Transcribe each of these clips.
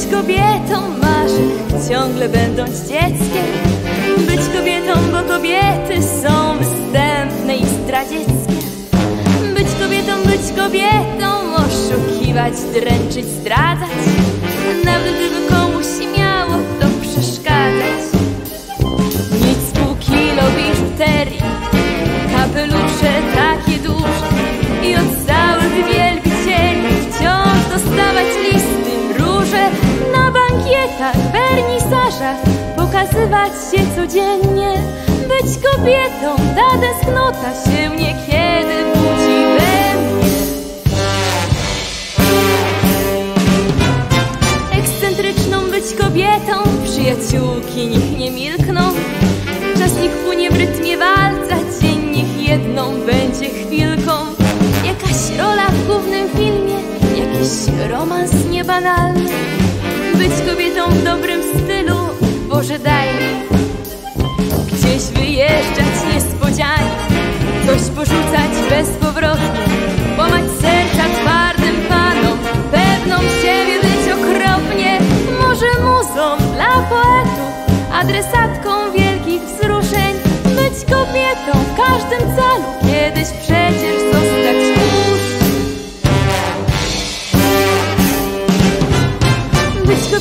Być kobietą marzy, ciągle będąc dzieckiem. Być kobietą, bo kobiety są występne i zdradzieckie. Być kobietą, być kobietą, oszukiwać, dręczyć, zdradzać. Bankietach, wernisażach pokazywać się codziennie. Być kobietą, ta tęsknota się niekiedy budzi we mnie. Ekscentryczną być kobietą, przyjaciółki niech nie milkną. Czasnik płynie w rytmie walca, dzień niech jedną będzie chwilką. Jakaś rola w głównym filmie, jakiś romans niebanalny w dobrym stylu, Boże daj mi Gdzieś wyjeżdżać niespodzianie, coś porzucać bezpowrotnie Łamać serca twardym panom, pewną siebie być okropnie Może muzą dla poetów, adresatką wielkich wzruszeń Być kobietą w każdym celu,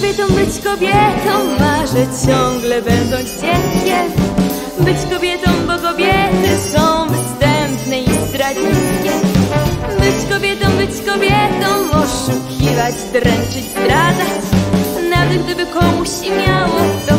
kobietą, być kobietą, marzę ciągle będąc dzieckiem. Być kobietą, bo kobiety są występne i zdradzieckie Być kobietą, być kobietą, oszukiwać, dręczyć, zdradzać. Nawet gdyby komuś miało to